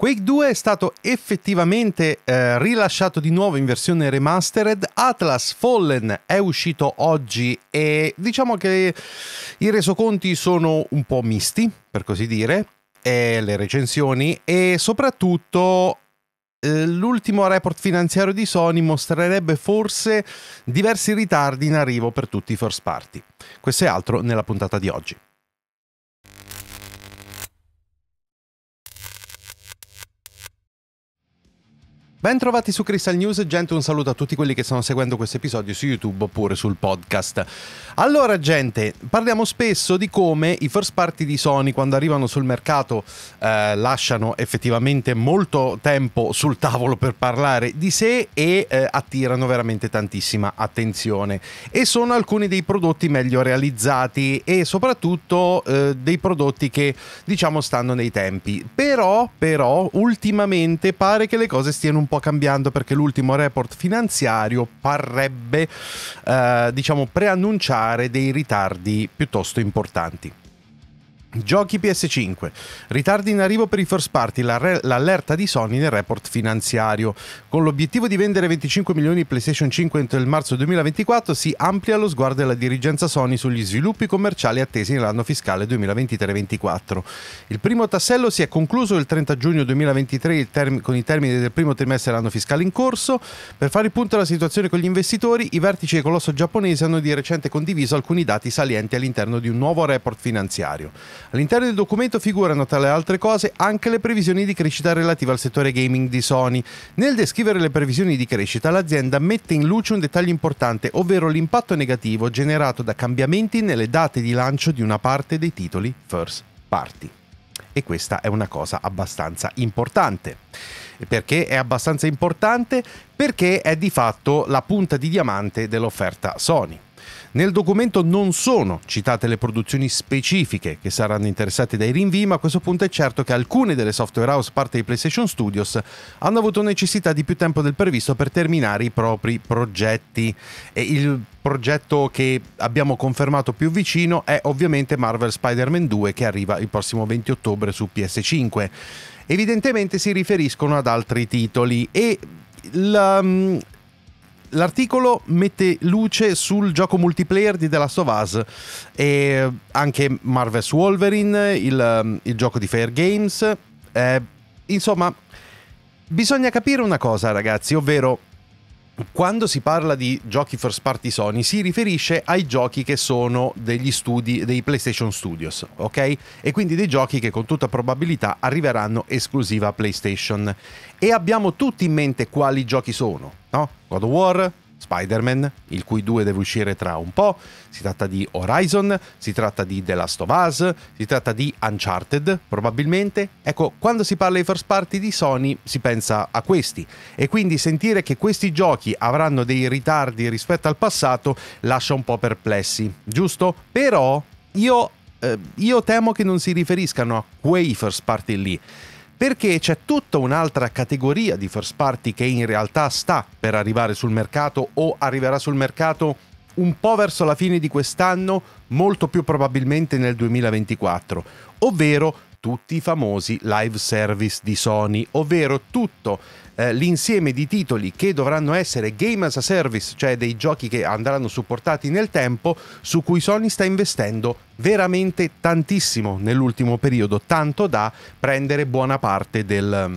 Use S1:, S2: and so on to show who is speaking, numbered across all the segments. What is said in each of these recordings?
S1: Quake 2 è stato effettivamente eh, rilasciato di nuovo in versione remastered. Atlas Fallen è uscito oggi e diciamo che i resoconti sono un po' misti, per così dire, e le recensioni e soprattutto eh, l'ultimo report finanziario di Sony mostrerebbe forse diversi ritardi in arrivo per tutti i first party. Questo è altro nella puntata di oggi. Ben trovati su Crystal News, gente, un saluto a tutti quelli che stanno seguendo questo episodio su YouTube oppure sul podcast. Allora, gente, parliamo spesso di come i first party di Sony quando arrivano sul mercato eh, lasciano effettivamente molto tempo sul tavolo per parlare di sé e eh, attirano veramente tantissima attenzione. E sono alcuni dei prodotti meglio realizzati e soprattutto eh, dei prodotti che diciamo stanno nei tempi. Però, però, ultimamente pare che le cose stiano un po' cambiando perché l'ultimo report finanziario parrebbe eh, diciamo preannunciare dei ritardi piuttosto importanti. Giochi PS5. Ritardi in arrivo per i first party, l'allerta di Sony nel report finanziario. Con l'obiettivo di vendere 25 milioni di PlayStation 5 entro il marzo 2024 si amplia lo sguardo della dirigenza Sony sugli sviluppi commerciali attesi nell'anno fiscale 2023-2024. Il primo tassello si è concluso il 30 giugno 2023 term- con i termini del primo trimestre dell'anno fiscale in corso. Per fare il punto alla situazione con gli investitori, i vertici del colosso giapponese hanno di recente condiviso alcuni dati salienti all'interno di un nuovo report finanziario. All'interno del documento figurano, tra le altre cose, anche le previsioni di crescita relative al settore gaming di Sony. Nel descrivere le previsioni di crescita, l'azienda mette in luce un dettaglio importante, ovvero l'impatto negativo generato da cambiamenti nelle date di lancio di una parte dei titoli first party. E questa è una cosa abbastanza importante. Perché è abbastanza importante? Perché è di fatto la punta di diamante dell'offerta Sony. Nel documento non sono citate le produzioni specifiche che saranno interessate dai rinvii, ma a questo punto è certo che alcune delle software house parte di PlayStation Studios hanno avuto necessità di più tempo del previsto per terminare i propri progetti. E il progetto che abbiamo confermato più vicino è ovviamente Marvel Spider-Man 2 che arriva il prossimo 20 ottobre su PS5. Evidentemente si riferiscono ad altri titoli e la, l'articolo mette luce sul gioco multiplayer di The Last of Us e anche Marvel's Wolverine, il, il gioco di Fair Games. Eh, insomma, bisogna capire una cosa, ragazzi, ovvero quando si parla di giochi first party Sony si riferisce ai giochi che sono degli studi dei PlayStation Studios, ok? E quindi dei giochi che con tutta probabilità arriveranno esclusiva a PlayStation. E abbiamo tutti in mente quali giochi sono, no? God of War, Spider-Man, il cui 2 deve uscire tra un po', si tratta di Horizon, si tratta di The Last of Us, si tratta di Uncharted, probabilmente. Ecco, quando si parla di first party di Sony si pensa a questi e quindi sentire che questi giochi avranno dei ritardi rispetto al passato lascia un po' perplessi, giusto? Però io, eh, io temo che non si riferiscano a quei first party lì perché c'è tutta un'altra categoria di first party che in realtà sta per arrivare sul mercato o arriverà sul mercato un po' verso la fine di quest'anno, molto più probabilmente nel 2024, ovvero tutti i famosi live service di Sony, ovvero tutto eh, l'insieme di titoli che dovranno essere game as a service, cioè dei giochi che andranno supportati nel tempo, su cui Sony sta investendo veramente tantissimo nell'ultimo periodo, tanto da prendere buona parte del mm,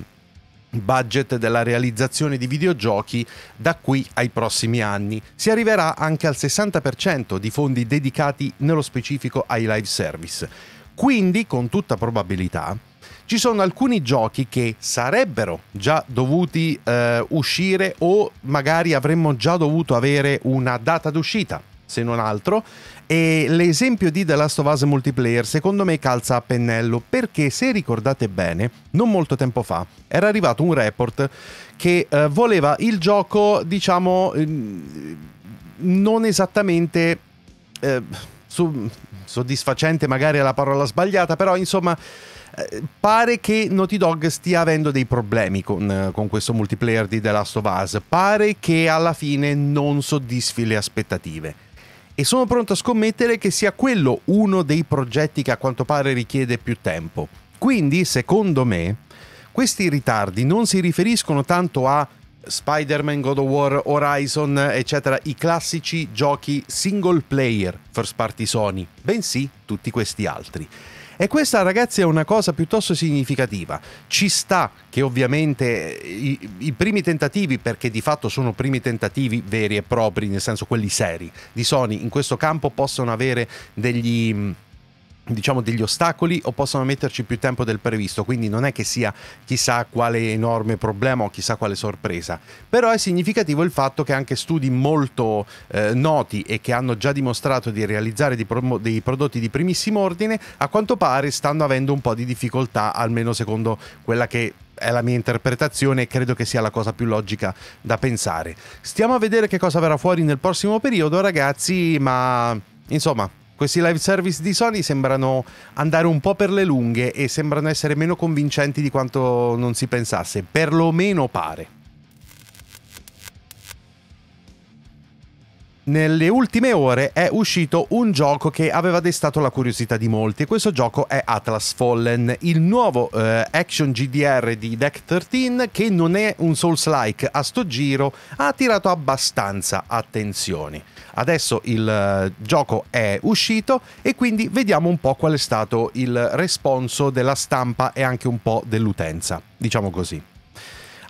S1: budget della realizzazione di videogiochi da qui ai prossimi anni. Si arriverà anche al 60% di fondi dedicati nello specifico ai live service. Quindi, con tutta probabilità, ci sono alcuni giochi che sarebbero già dovuti eh, uscire o magari avremmo già dovuto avere una data d'uscita, se non altro. E l'esempio di The Last of Us multiplayer secondo me calza a pennello perché se ricordate bene, non molto tempo fa era arrivato un report che eh, voleva il gioco, diciamo, eh, non esattamente... Eh, su, soddisfacente magari è la parola sbagliata, però insomma eh, pare che Naughty Dog stia avendo dei problemi con, eh, con, questo multiplayer di The Last of Us. Pare che alla fine non soddisfi le aspettative. E sono pronto a scommettere che sia quello uno dei progetti che a quanto pare richiede più tempo. Quindi, secondo me, questi ritardi non si riferiscono tanto a Spider-Man, God of War, Horizon, eccetera, i classici giochi single player first party Sony, bensì tutti questi altri. E questa ragazzi è una cosa piuttosto significativa. Ci sta che ovviamente i, i, primi tentativi, perché di fatto sono primi tentativi veri e propri, nel senso quelli seri, di Sony in questo campo possono avere degli diciamo degli ostacoli o possono metterci più tempo del previsto quindi non è che sia chissà quale enorme problema o chissà quale sorpresa però è significativo il fatto che anche studi molto eh, noti e che hanno già dimostrato di realizzare dei, pro- dei prodotti di primissimo ordine a quanto pare stanno avendo un po' di difficoltà almeno secondo quella che è la mia interpretazione e credo che sia la cosa più logica da pensare. Stiamo a vedere che cosa verrà fuori nel prossimo periodo, ragazzi, ma insomma, questi live service di Sony sembrano andare un po' per le lunghe e sembrano essere meno convincenti di quanto non si pensasse, perlomeno pare. Nelle ultime ore è uscito un gioco che aveva destato la curiosità di molti. Questo gioco è Atlas Fallen, il nuovo eh, action GDR di Deck 13 che non è un Souls-like a sto giro, ha attirato abbastanza attenzioni. Adesso il uh, gioco è uscito e quindi vediamo un po' qual è stato il responso della stampa e anche un po' dell'utenza, diciamo così.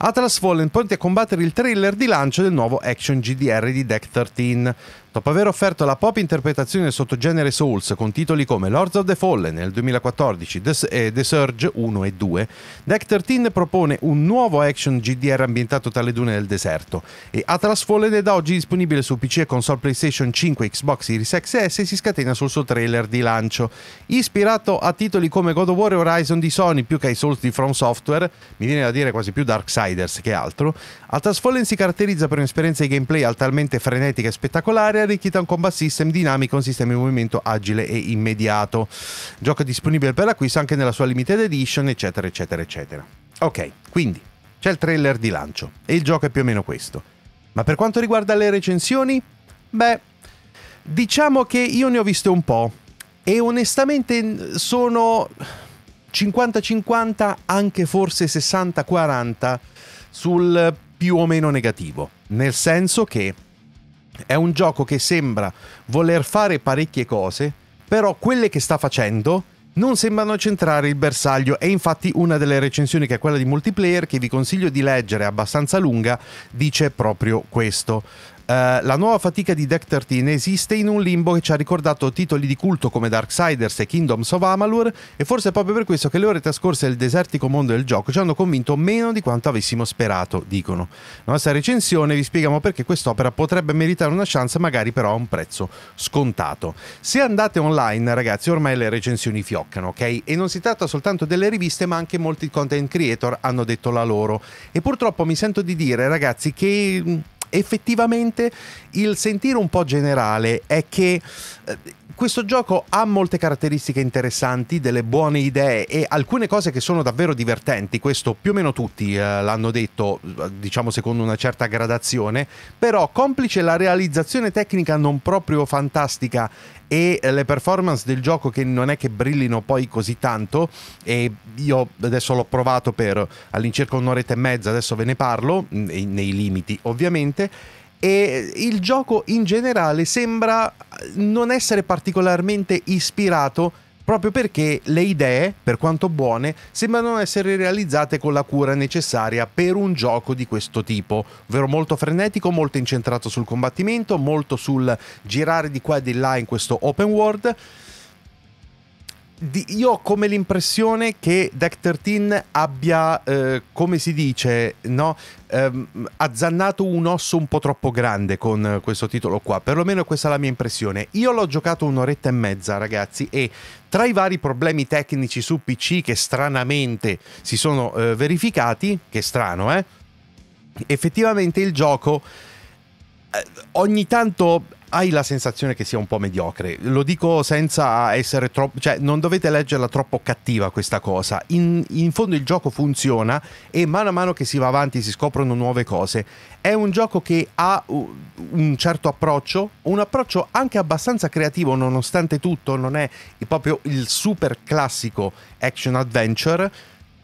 S1: Atlas Fallen pronti a combattere il trailer di lancio del nuovo action GDR di Deck 13. Dopo aver offerto la pop interpretazione del sottogenere Souls con titoli come Lords of the Fallen nel 2014 e The Surge 1 e 2, Deck 13 propone un nuovo action GDR ambientato tra le dune del deserto e Atlas Fallen è da oggi disponibile su PC e console PlayStation 5, Xbox Series XS e si scatena sul suo trailer di lancio. Ispirato a titoli come God of War e Horizon di Sony più che ai Souls di From Software, mi viene da dire quasi più Darksiders che altro, Atlas Fallen si caratterizza per un'esperienza di gameplay altamente frenetica e spettacolare arricchita un combat system dinamico, un sistema di movimento agile e immediato. Gioco disponibile per l'acquisto anche nella sua limited edition, eccetera, eccetera, eccetera. Ok, quindi c'è il trailer di lancio e il gioco è più o meno questo. Ma per quanto riguarda le recensioni, beh, diciamo che io ne ho viste un po' e onestamente sono 50-50, anche forse 60-40 sul più o meno negativo, nel senso che è un gioco che sembra voler fare parecchie cose, però quelle che sta facendo non sembrano centrare il bersaglio e infatti una delle recensioni che è quella di multiplayer che vi consiglio di leggere abbastanza lunga dice proprio questo. Uh, la nuova fatica di Deck 13 esiste in un limbo che ci ha ricordato titoli di culto come Darksiders e Kingdoms of Amalur e forse è proprio per questo che le ore trascorse nel desertico mondo del gioco ci hanno convinto meno di quanto avessimo sperato, dicono. La nostra recensione vi spieghiamo perché quest'opera potrebbe meritare una chance magari però a un prezzo scontato. Se andate online ragazzi ormai le recensioni fioccano, ok? E non si tratta soltanto delle riviste ma anche molti content creator hanno detto la loro e purtroppo mi sento di dire ragazzi che effettivamente il sentire un po' generale è che eh, questo gioco ha molte caratteristiche interessanti, delle buone idee e alcune cose che sono davvero divertenti, questo più o meno tutti eh, l'hanno detto, diciamo secondo una certa gradazione, però complice la realizzazione tecnica non proprio fantastica e le performance del gioco che non è che brillino poi così tanto e io adesso l'ho provato per all'incirca un'oretta e mezza, adesso ve ne parlo, nei limiti ovviamente e il gioco in generale sembra non essere particolarmente ispirato proprio perché le idee, per quanto buone, sembrano essere realizzate con la cura necessaria per un gioco di questo tipo, ovvero molto frenetico, molto incentrato sul combattimento, molto sul girare di qua e di là in questo open world di, io ho come l'impressione che Deck 13 abbia, eh, come si dice, no? ehm, azzannato un osso un po' troppo grande con questo titolo qua. Perlomeno questa è la mia impressione. Io l'ho giocato un'oretta e mezza, ragazzi, e tra i vari problemi tecnici su PC che stranamente si sono eh, verificati, che strano, eh? Effettivamente il gioco eh, ogni tanto hai la sensazione che sia un po' mediocre. Lo dico senza essere troppo. cioè, non dovete leggerla troppo cattiva questa cosa. In, in, fondo il gioco funziona e mano a mano che si va avanti si scoprono nuove cose. È un gioco che ha un certo approccio, un approccio anche abbastanza creativo, nonostante tutto, non è proprio il super classico action adventure,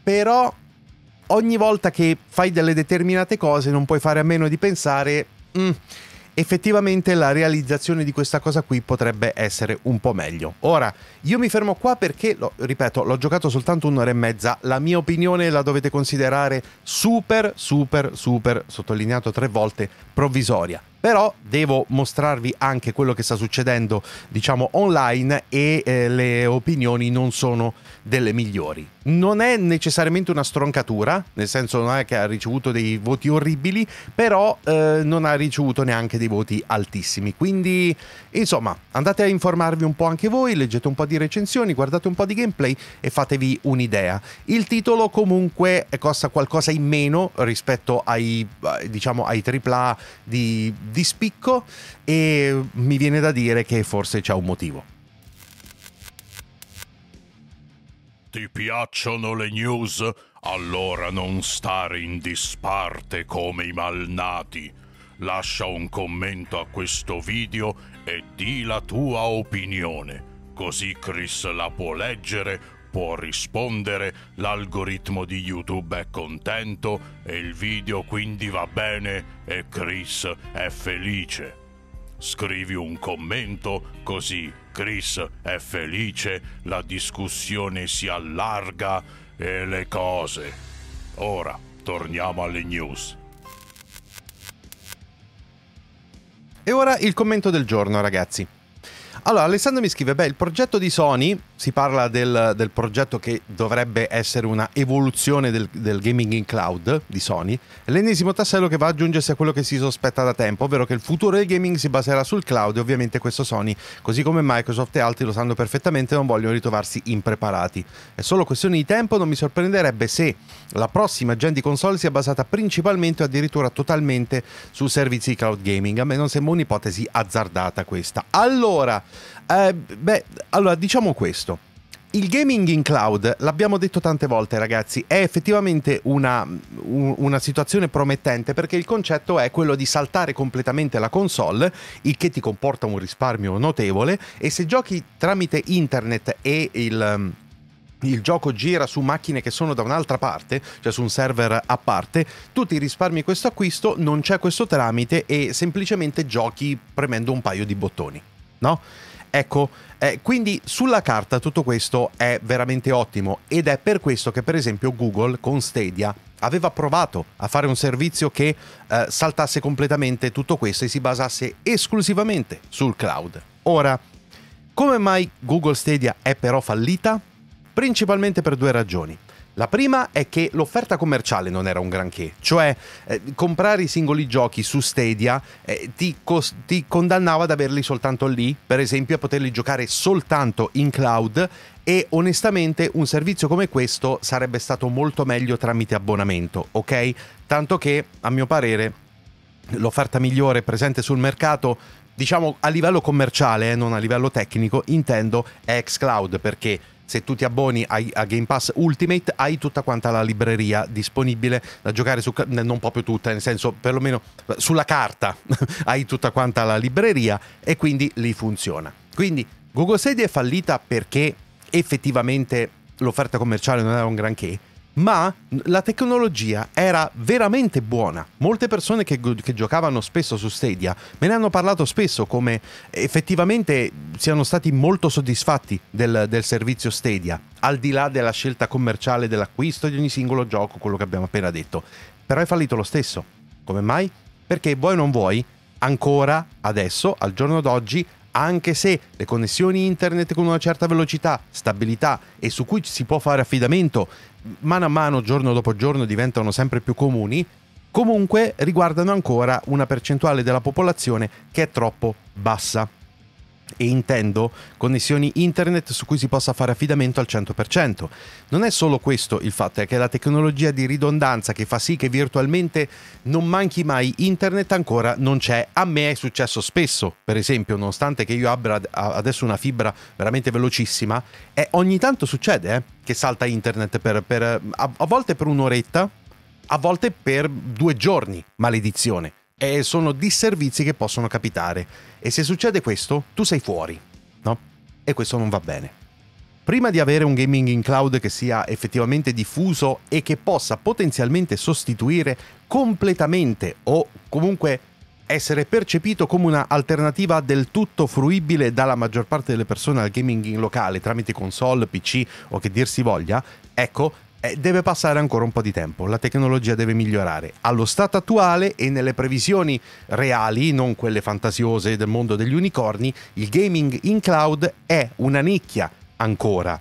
S1: però ogni volta che fai delle determinate cose non puoi fare a meno di pensare... Mm, effettivamente la realizzazione di questa cosa qui potrebbe essere un po' meglio. Ora, io mi fermo qua perché, lo, ripeto, l'ho giocato soltanto un'ora e mezza, la mia opinione la dovete considerare super, super, super, sottolineato tre volte, provvisoria però devo mostrarvi anche quello che sta succedendo diciamo online e eh, le opinioni non sono delle migliori. Non è necessariamente una stroncatura nel senso non è che ha ricevuto dei voti orribili però eh, non ha ricevuto neanche dei voti altissimi. Quindi insomma andate a informarvi un po' anche voi leggete un po' di recensioni guardate un po' di gameplay e fatevi un'idea. Il titolo comunque costa qualcosa in meno rispetto ai diciamo ai AAA di di spicco e mi viene da dire che forse c'è un motivo.
S2: Ti piacciono le news? Allora non stare in disparte come i malnati. Lascia un commento a questo video e di la tua opinione, così Chris la può leggere può rispondere, l'algoritmo di YouTube è contento e il video quindi va bene e Chris è felice. Scrivi un commento così Chris è felice, la discussione si allarga e le cose. Ora torniamo alle news.
S1: E ora il commento del giorno ragazzi. Allora, Alessandro mi scrive, beh, il progetto di Sony, si parla del, del progetto che dovrebbe essere una evoluzione del, del, gaming in cloud di Sony, l'ennesimo tassello che va ad aggiungersi a quello che si sospetta da tempo, ovvero che il futuro del gaming si baserà sul cloud e ovviamente questo Sony, così come Microsoft e altri lo sanno perfettamente, non vogliono ritrovarsi impreparati. È solo questione di tempo, non mi sorprenderebbe se la prossima gen di console sia basata principalmente o addirittura totalmente su servizi di cloud gaming. A me non sembra un'ipotesi azzardata questa. Allora, eh, beh, allora diciamo questo. Il gaming in cloud, l'abbiamo detto tante volte ragazzi, è effettivamente una, una, situazione promettente perché il concetto è quello di saltare completamente la console, il che ti comporta un risparmio notevole e se giochi tramite internet e il il gioco gira su macchine che sono da un'altra parte, cioè su un server a parte, tu ti risparmi questo acquisto, non c'è questo tramite e semplicemente giochi premendo un paio di bottoni, no? Ecco, eh, quindi sulla carta tutto questo è veramente ottimo ed è per questo che per esempio Google con Stadia aveva provato a fare un servizio che eh, saltasse completamente tutto questo e si basasse esclusivamente sul cloud. Ora, come mai Google Stadia è però fallita? Principalmente per due ragioni. La prima è che l'offerta commerciale non era un granché, cioè eh, comprare i singoli giochi su Stadia eh, ti, cos- ti condannava ad averli soltanto lì, per esempio a poterli giocare soltanto in cloud e onestamente un servizio come questo sarebbe stato molto meglio tramite abbonamento, ok? Tanto che a mio parere l'offerta migliore presente sul mercato diciamo a livello commerciale, eh, non a livello tecnico, intendo è xCloud perché se tu ti abboni a, a, Game Pass Ultimate hai tutta quanta la libreria disponibile da giocare su non proprio tutta nel senso perlomeno sulla carta hai tutta quanta la libreria e quindi lì funziona. Quindi Google Stadia è fallita perché effettivamente l'offerta commerciale non era un granché ma la tecnologia era veramente buona. Molte persone che, che, giocavano spesso su Stadia me ne hanno parlato spesso come effettivamente siano stati molto soddisfatti del, del servizio Stadia, al di là della scelta commerciale dell'acquisto di ogni singolo gioco, quello che abbiamo appena detto. Però è fallito lo stesso. Come mai? Perché vuoi o non vuoi, ancora adesso, al giorno d'oggi, anche se le connessioni internet con una certa velocità, stabilità e su cui si può fare affidamento mano a mano, giorno dopo giorno, diventano sempre più comuni, comunque riguardano ancora una percentuale della popolazione che è troppo bassa e intendo connessioni internet su cui si possa fare affidamento al 100%. Non è solo questo il fatto, è che la tecnologia di ridondanza che fa sì che virtualmente non manchi mai internet ancora non c'è. A me è successo spesso, per esempio, nonostante che io abbia adesso una fibra veramente velocissima, e ogni tanto succede eh, che salta internet per, per, a, a volte per un'oretta, a volte per due giorni, maledizione e sono disservizi che possono capitare. E se succede questo, tu sei fuori, no? E questo non va bene. prima di avere un gaming in cloud che sia effettivamente diffuso e che possa potenzialmente sostituire completamente o comunque essere percepito come un'alternativa del tutto fruibile dalla maggior parte delle persone al gaming in locale tramite console, PC o che dir si voglia, ecco, eh, deve passare ancora un po' di tempo, la tecnologia deve migliorare. Allo stato attuale e nelle previsioni reali, non quelle fantasiose del mondo degli unicorni, il gaming in cloud è una nicchia ancora.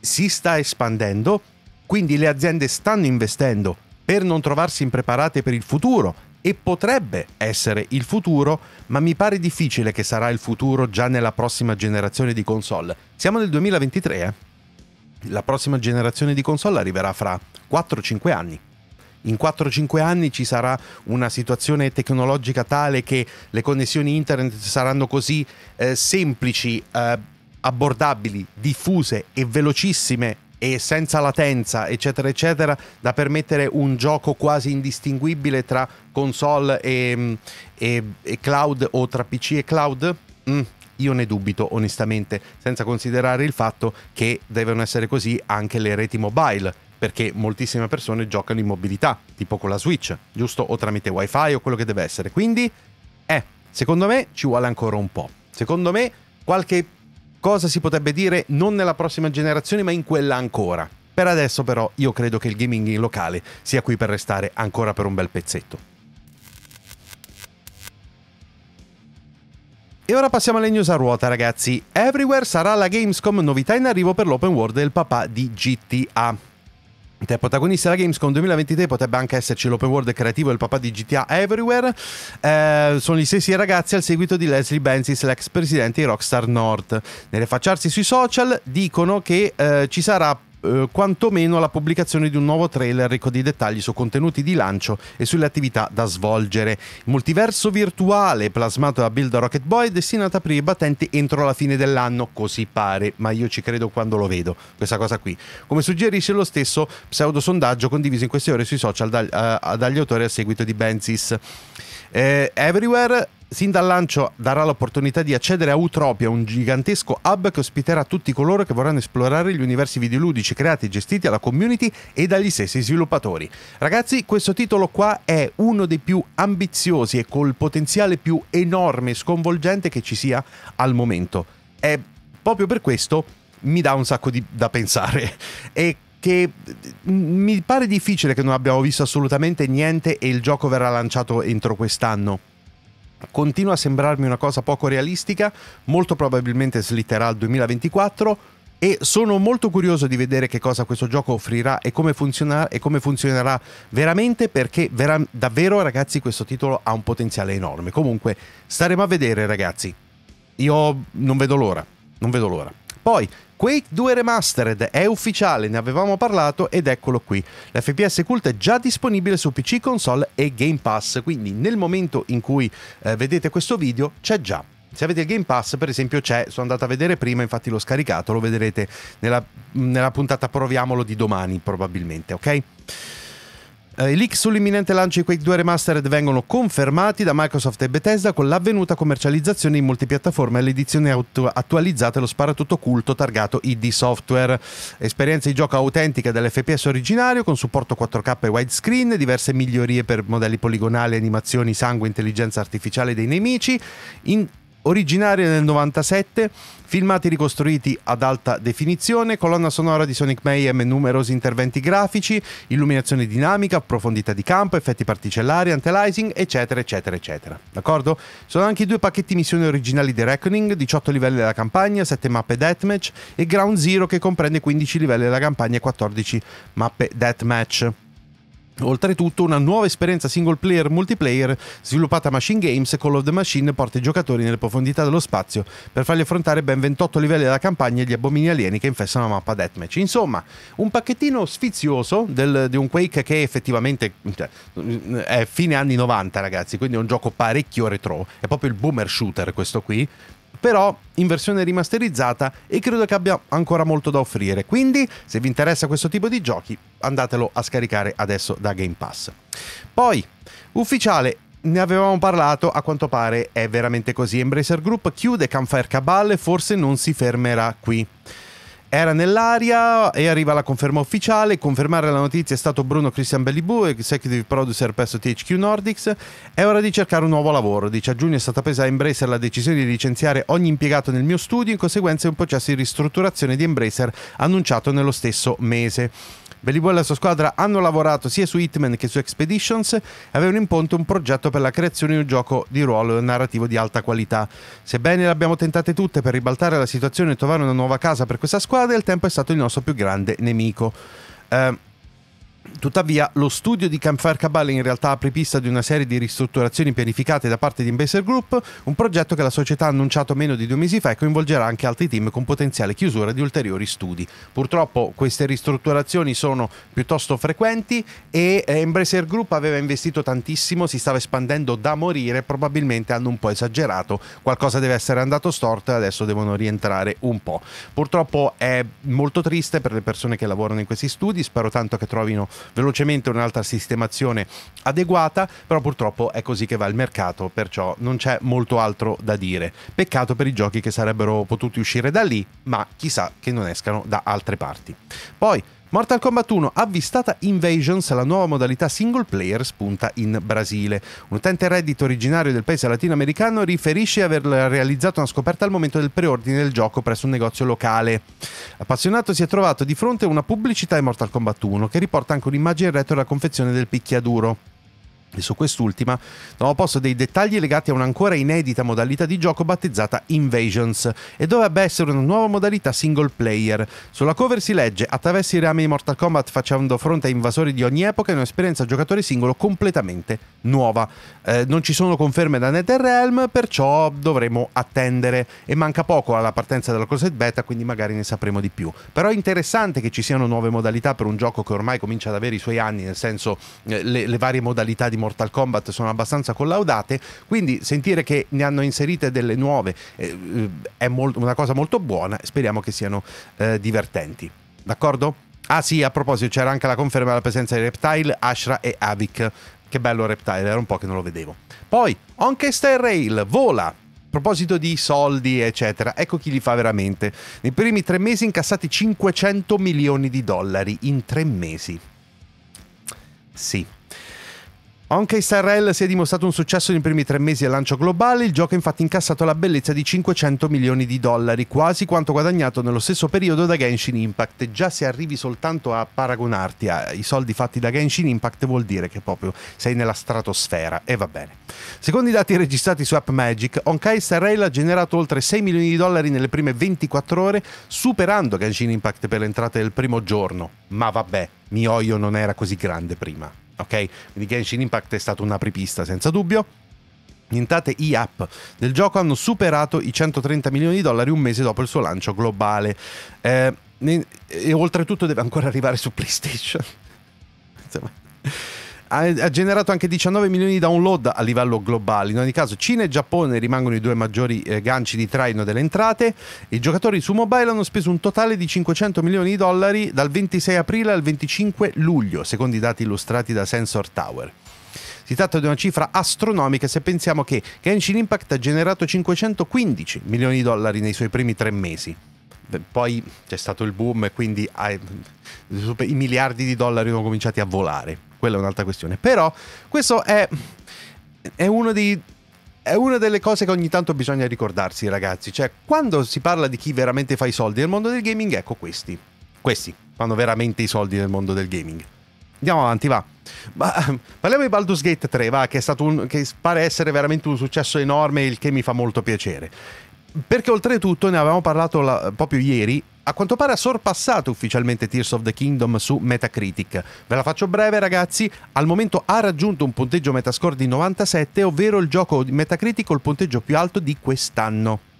S1: Si sta espandendo, quindi le aziende stanno investendo per non trovarsi impreparate per il futuro e potrebbe essere il futuro, ma mi pare difficile che sarà il futuro già nella prossima generazione di console. Siamo nel 2023, eh? La prossima generazione di console arriverà fra 4-5 anni. In 4-5 anni ci sarà una situazione tecnologica tale che le connessioni internet saranno così eh, semplici, eh, abbordabili, diffuse e velocissime e senza latenza, eccetera, eccetera, da permettere un gioco quasi indistinguibile tra console e, e, e cloud o tra PC e cloud? Mm, io ne dubito onestamente, senza considerare il fatto che devono essere così anche le reti mobile, perché moltissime persone giocano in mobilità, tipo con la Switch, giusto? O tramite wifi o quello che deve essere. Quindi, eh, secondo me ci vuole ancora un po'. Secondo me qualche cosa si potrebbe dire non nella prossima generazione ma in quella ancora. Per adesso però io credo che il gaming in locale sia qui per restare ancora per un bel pezzetto. E ora passiamo alle news a ruota ragazzi. Everywhere sarà la Gamescom, novità in arrivo per l'open world del papà di GTA. Te protagonista della Gamescom 2023 potrebbe anche esserci l'open world creativo del papà di GTA Everywhere. Eh, sono gli stessi ragazzi al seguito di Leslie Benzies, l'ex presidente di Rockstar North. Nell'affacciarsi sui social dicono che eh, ci sarà eh, quantomeno la pubblicazione di un nuovo trailer ricco di dettagli su contenuti di lancio e sulle attività da svolgere. Il multiverso virtuale plasmato da Build a Rocket Boy è destinato ad aprire i battenti entro la fine dell'anno, così pare, ma io ci credo quando lo vedo, questa cosa qui. Come suggerisce lo stesso pseudo sondaggio condiviso in queste ore sui social dal, uh, dagli autori a seguito di Benzis. Eh, Everywhere sin dal lancio darà l'opportunità di accedere a Utropia, un gigantesco hub che ospiterà tutti coloro che vorranno esplorare gli universi videoludici creati e gestiti dalla community e dagli stessi sviluppatori. Ragazzi, questo titolo qua è uno dei più ambiziosi e col potenziale più enorme e sconvolgente che ci sia al momento. E proprio per questo mi dà un sacco di, da pensare. E che mi pare difficile che non abbiamo visto assolutamente niente e il gioco verrà lanciato entro quest'anno continua a sembrarmi una cosa poco realistica, molto probabilmente slitterà al 2024 e sono molto curioso di vedere che cosa questo gioco offrirà e come, funzionerà, e come funzionerà veramente perché vera, davvero ragazzi questo titolo ha un potenziale enorme. Comunque staremo a vedere ragazzi. Io non vedo l'ora, non vedo l'ora. Poi Quake 2 Remastered è ufficiale, ne avevamo parlato ed eccolo qui. L'FPS Cult è già disponibile su PC, console e Game Pass, quindi nel momento in cui eh, vedete questo video c'è già. Se avete il Game Pass, per esempio, c'è, sono andato a vedere prima, infatti l'ho scaricato, lo vedrete nella, nella puntata Proviamolo di domani probabilmente, ok? Uh, I leak sull'imminente lancio di Quake 2 Remastered vengono confermati da Microsoft e Bethesda con l'avvenuta commercializzazione in multipiattaforme all'edizione auto- attualizzata e lo sparatutto culto targato ID Software. Esperienza di gioco autentica dell'FPS originario con supporto 4K e widescreen, diverse migliorie per modelli poligonali, animazioni, sangue, intelligenza artificiale dei nemici. In originaria nel 97, filmati ricostruiti ad alta definizione, colonna sonora di Sonic Mayhem e numerosi interventi grafici, illuminazione dinamica, profondità di campo, effetti particellari, anti-aliasing, eccetera, eccetera, eccetera. D'accordo? Sono anche i due pacchetti missioni originali di Reckoning, 18 livelli della campagna, 7 mappe deathmatch e Ground Zero che comprende 15 livelli della campagna e 14 mappe deathmatch. Oltretutto una nuova esperienza single player multiplayer sviluppata a Machine Games Call of the Machine porta i giocatori nelle profondità dello spazio per fargli affrontare ben 28 livelli della campagna e gli abomini alieni che infestano la mappa Deathmatch. Insomma, un pacchettino sfizioso del, di un Quake che effettivamente cioè, è fine anni 90 ragazzi, quindi è un gioco parecchio retro, è proprio il boomer shooter questo qui, però in versione rimasterizzata e credo che abbia ancora molto da offrire. Quindi, se vi interessa questo tipo di giochi, andatelo a scaricare adesso da Game Pass. Poi, ufficiale ne avevamo parlato, a quanto pare è veramente così. Embracer Group chiude Campfire Cabal e forse non si fermerà qui. Era nell'aria e arriva la conferma ufficiale. Confermare la notizia è stato Bruno Christian Bellibou, executive producer presso THQ Nordics. È ora di cercare un nuovo lavoro. Dice a giugno è stata presa a Embracer la decisione di licenziare ogni impiegato nel mio studio in conseguenza di un processo di ristrutturazione di Embracer annunciato nello stesso mese. Bellibù e la sua squadra hanno lavorato sia su Hitman che su Expeditions e avevano in ponte un progetto per la creazione di un gioco di ruolo narrativo di alta qualità. Sebbene le abbiamo tentate tutte per ribaltare la situazione e trovare una nuova casa per questa squadra, il tempo è stato il nostro più grande nemico. Uh, Tuttavia, lo studio di Campfire Cabal in realtà apre pista di una serie di ristrutturazioni pianificate da parte di Embracer Group, un progetto che la società ha annunciato meno di due mesi fa e coinvolgerà anche altri team con potenziale chiusura di ulteriori studi. Purtroppo queste ristrutturazioni sono piuttosto frequenti e eh, Embracer Group aveva investito tantissimo, si stava espandendo da morire, probabilmente hanno un po' esagerato, qualcosa deve essere andato storto e adesso devono rientrare un po'. Purtroppo è molto triste per le persone che lavorano in questi studi, spero tanto che trovino velocemente un'altra sistemazione adeguata, però purtroppo è così che va il mercato, perciò non c'è molto altro da dire. Peccato per i giochi che sarebbero potuti uscire da lì, ma chissà che non escano da altre parti. Poi Mortal Kombat 1 avvistata Invasions, la nuova modalità single player spunta in Brasile. Un utente Reddit originario del paese latinoamericano riferisce di aver realizzato una scoperta al momento del preordine del gioco presso un negozio locale. Appassionato si è trovato di fronte a una pubblicità di Mortal Kombat 1 che riporta anche un'immagine retro della confezione del picchiaduro. E su quest'ultima trovo posto dei dettagli legati a un'ancora inedita modalità di gioco battezzata Invasions e dovrebbe essere una nuova modalità single player. Sulla cover si legge attraverso i rami di Mortal Kombat facendo fronte a invasori di ogni epoca e un'esperienza giocatore singolo completamente nuova. Eh, non ci sono conferme da NetherRealm, perciò dovremo attendere e manca poco alla partenza della closet beta, quindi magari ne sapremo di più. Però è interessante che ci siano nuove modalità per un gioco che ormai comincia ad avere i suoi anni, nel senso eh, le, le varie modalità di Mortal Kombat sono abbastanza collaudate, quindi sentire che ne hanno inserite delle nuove eh, è molto, una cosa molto buona, speriamo che siano eh, divertenti. D'accordo? Ah sì, a proposito, c'era anche la conferma della presenza di Reptile, Ashra e Avic. Che bello Reptile, era un po' che non lo vedevo. Poi, anche Star Rail vola, a proposito di soldi, eccetera, ecco chi li fa veramente. Nei primi tre mesi incassati 500 milioni di dollari in tre mesi. Sì, anche Star Rail si è dimostrato un successo nei primi tre mesi al lancio globale, il gioco ha infatti incassato la bellezza di 500 milioni di dollari, quasi quanto guadagnato nello stesso periodo da Genshin Impact. Già se arrivi soltanto a paragonarti ai soldi fatti da Genshin Impact vuol dire che proprio sei nella stratosfera e va bene. Secondo i dati registrati su AppMagic, Honkai Star Rail ha generato oltre 6 milioni di dollari nelle prime 24 ore, superando Genshin Impact per le entrate del primo giorno. Ma vabbè, Mioio non era così grande prima ok? Quindi Genshin Impact è stato un'apripista senza dubbio. Gli entrate e-app del gioco hanno superato i 130 milioni di dollari un mese dopo il suo lancio globale. Eh, e oltretutto deve ancora arrivare su PlayStation. ha, generato anche 19 milioni di download a livello globale. In ogni caso, Cina e Giappone rimangono i due maggiori eh, ganci di traino delle entrate. I giocatori su mobile hanno speso un totale di 500 milioni di dollari dal 26 aprile al 25 luglio, secondo i dati illustrati da Sensor Tower. Si tratta di una cifra astronomica se pensiamo che Genshin Impact ha generato 515 milioni di dollari nei suoi primi tre mesi. Poi c'è stato il boom e quindi i miliardi di dollari sono cominciati a volare quella è un'altra questione. Però questo è, è dei è una delle cose che ogni tanto bisogna ricordarsi, ragazzi. Cioè, quando si parla di chi veramente fa i soldi nel mondo del gaming, ecco questi. Questi fanno veramente i soldi nel mondo del gaming. Andiamo avanti, va. Ma, parliamo di Baldur's Gate 3, va, che, un, che pare essere veramente un successo enorme, il che mi fa molto piacere. Perché oltretutto ne avevamo parlato la, proprio ieri, a quanto pare ha sorpassato ufficialmente Tears of the Kingdom su Metacritic. Ve la faccio breve ragazzi, al momento ha raggiunto un punteggio Metascore di 97, ovvero il gioco di Metacritic con il punteggio più alto di quest'anno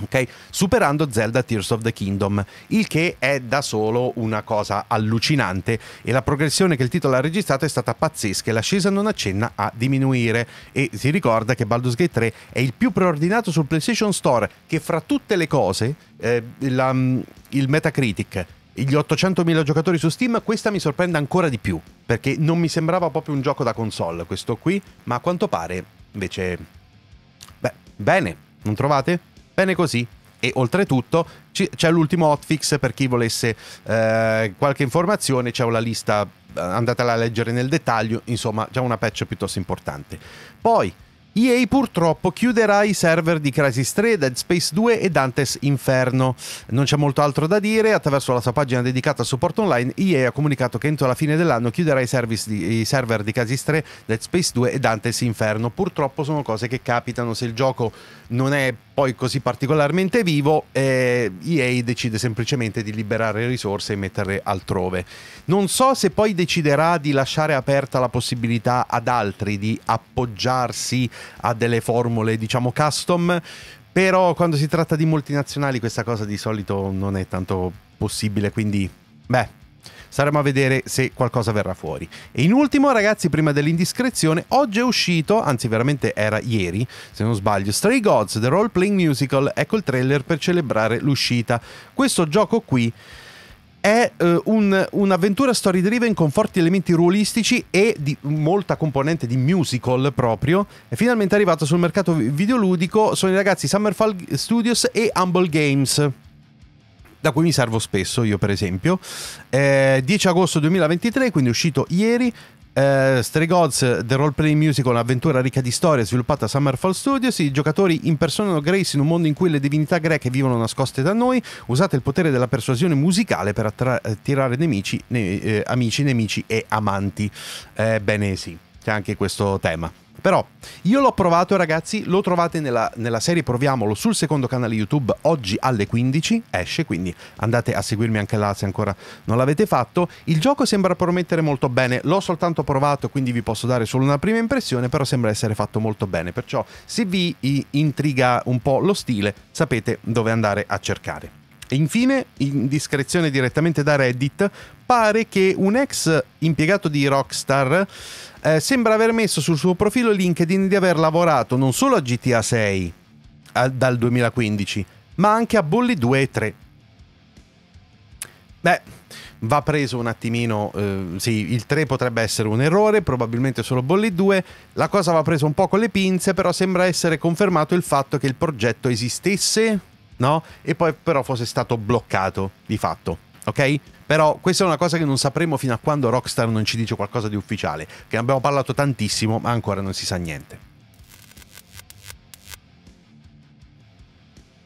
S1: ok? Superando Zelda Tears of the Kingdom, il che è da solo una cosa allucinante e la progressione che il titolo ha registrato è stata pazzesca e l'ascesa non accenna a diminuire e si ricorda che Baldur's Gate 3 è il più preordinato sul PlayStation Store che fra tutte le cose eh, la, mm, il Metacritic gli 800.000 giocatori su Steam, questa mi sorprende ancora di più, perché non mi sembrava proprio un gioco da console questo qui, ma a quanto pare invece... Beh, bene, non trovate? Bene così. E oltretutto c'è l'ultimo hotfix per chi volesse eh, qualche informazione, c'è una lista, andatela a leggere nel dettaglio, insomma c'è una patch piuttosto importante. Poi EA purtroppo chiuderà i server di Crisis 3, Dead Space 2 e Dante's Inferno. Non c'è molto altro da dire, attraverso la sua pagina dedicata al supporto online, EA ha comunicato che entro la fine dell'anno chiuderà i, di, i server di Crisis 3, Dead Space 2 e Dante's Inferno. Purtroppo sono cose che capitano se il gioco non è poi così particolarmente vivo, eh, EA decide semplicemente di liberare risorse e metterle altrove. Non so se poi deciderà di lasciare aperta la possibilità ad altri di appoggiarsi a delle formule, diciamo, custom, però quando si tratta di multinazionali questa cosa di solito non è tanto possibile, quindi beh, Staremo a vedere se qualcosa verrà fuori. E in ultimo, ragazzi, prima dell'indiscrezione, oggi è uscito, anzi veramente era ieri, se non sbaglio, Stray Gods, The Role Playing Musical, ecco il trailer per celebrare l'uscita. Questo gioco qui è uh, un, un'avventura story driven con forti elementi ruolistici e di molta componente di musical proprio. È finalmente arrivato sul mercato videoludico. Sono i ragazzi Summerfall Studios e Humble Games da cui mi servo spesso io per esempio. Eh, 10 agosto 2023, quindi uscito ieri. Uh, Stray Gods, The Role Playing Musical, un'avventura ricca di storie sviluppata a Summerfall Studios. I giocatori impersonano Grace in un mondo in cui le divinità greche vivono nascoste da noi. Usate il potere della persuasione musicale per attirare nemici, ne- eh, amici, nemici e amanti. Eh, bene, sì, c'è anche questo tema. Però io l'ho provato ragazzi, lo trovate nella, nella, serie Proviamolo sul secondo canale YouTube oggi alle 15, esce, quindi andate a seguirmi anche là se ancora non l'avete fatto. Il gioco sembra promettere molto bene, l'ho soltanto provato quindi vi posso dare solo una prima impressione, però sembra essere fatto molto bene, perciò se vi intriga un po' lo stile sapete dove andare a cercare. E infine, in discrezione direttamente da Reddit, pare che un ex impiegato di Rockstar eh, sembra aver messo sul suo profilo LinkedIn di aver lavorato non solo a GTA 6 a, dal 2015, ma anche a Bully 2 e 3. Beh, va preso un attimino, eh, sì, il 3 potrebbe essere un errore, probabilmente solo Bully 2, la cosa va presa un po' con le pinze, però sembra essere confermato il fatto che il progetto esistesse, no? E poi però fosse stato bloccato di fatto, ok? Però questa è una cosa che non sapremo fino a quando Rockstar non ci dice qualcosa di ufficiale, che abbiamo parlato tantissimo, ma ancora non si sa niente.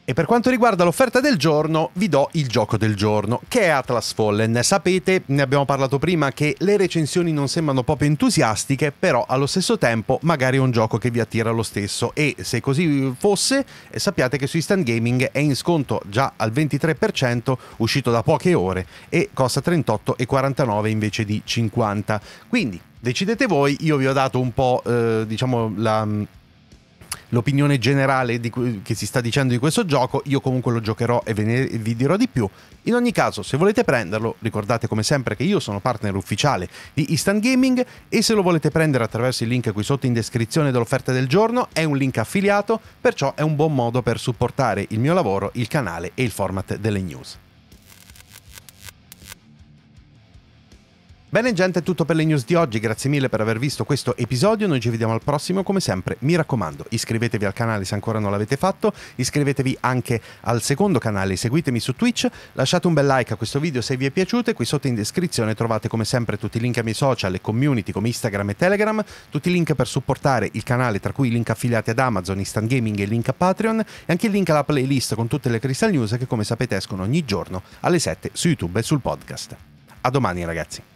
S1: E per quanto riguarda l'offerta del giorno, vi do il gioco del giorno, che è Atlas Fallen. Sapete, ne abbiamo parlato prima, che le recensioni non sembrano proprio entusiastiche, però allo stesso tempo magari è un gioco che vi attira lo stesso. E se così fosse, sappiate che su Instant Gaming è in sconto già al 23%, uscito da poche ore, e costa 38,49 invece di 50. Quindi decidete voi, io vi ho dato un po', eh, diciamo, la l'opinione generale cui, che si sta dicendo di questo gioco, io comunque lo giocherò e ve ne, vi dirò di più. In ogni caso, se volete prenderlo, ricordate come sempre che io sono partner ufficiale di Instant Gaming e se lo volete prendere attraverso il link qui sotto in descrizione dell'offerta del giorno, è un link affiliato, perciò è un buon modo per supportare il mio lavoro, il canale e il format delle news. Bene gente, è tutto per le news di oggi, grazie mille per aver visto questo episodio, noi ci vediamo al prossimo come sempre, mi raccomando iscrivetevi al canale se ancora non l'avete fatto, iscrivetevi anche al secondo canale, seguitemi su Twitch, lasciate un bel like a questo video se vi è piaciuto e qui sotto in descrizione trovate come sempre tutti i link ai miei social e community come Instagram e Telegram, tutti i link per supportare il canale tra cui i link affiliati ad Amazon, Instant Gaming e il link a Patreon e anche il link alla playlist con tutte le Crystal News che come sapete escono ogni giorno alle 7 su YouTube e sul podcast. A domani ragazzi!